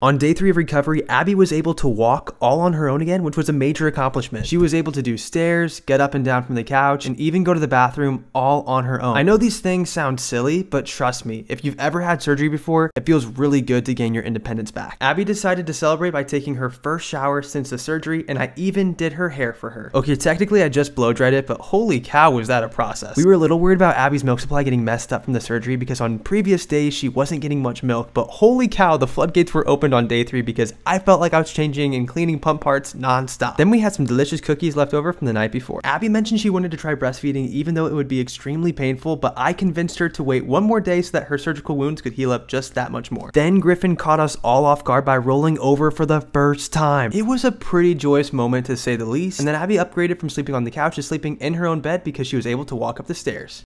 On day three of recovery, Abby was able to walk all on her own again, which was a major accomplishment. She was able to do stairs, get up and down from the couch, and even go to the bathroom all on her own. I know these things sound silly, but trust me, if you've ever had surgery before, it feels really good to gain your independence back. Abby decided to celebrate by taking her first shower since the surgery, and I even did her hair for her. Okay, technically I just blow dried it, but holy cow was that a process. We were a little worried about Abby's milk supply getting messed up from the surgery because on previous days she wasn't getting much milk, but holy cow, the floodgates were open opened on day three because I felt like I was changing and cleaning pump parts nonstop. Then we had some delicious cookies left over from the night before. Abby mentioned she wanted to try breastfeeding even though it would be extremely painful, but I convinced her to wait one more day so that her surgical wounds could heal up just that much more. Then Griffin caught us all off guard by rolling over for the first time. It was a pretty joyous moment to say the least, and then Abby upgraded from sleeping on the couch to sleeping in her own bed because she was able to walk up the stairs.